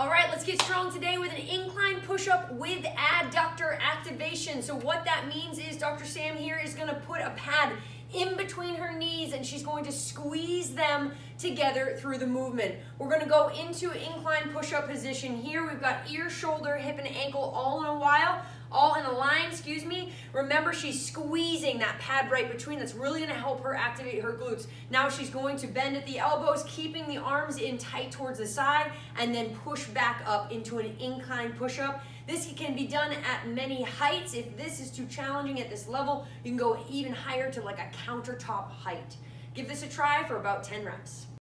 All right, let's get strong today with an incline push-up with adductor activation. So what that means is Dr. Sam here is gonna put a pad in between her knees and she's going to squeeze them together through the movement. We're gonna go into incline push-up position here. We've got ear, shoulder, hip, and ankle all in a while all in a line, excuse me. Remember, she's squeezing that pad right between. That's really gonna help her activate her glutes. Now she's going to bend at the elbows, keeping the arms in tight towards the side, and then push back up into an incline push-up. This can be done at many heights. If this is too challenging at this level, you can go even higher to like a countertop height. Give this a try for about 10 reps.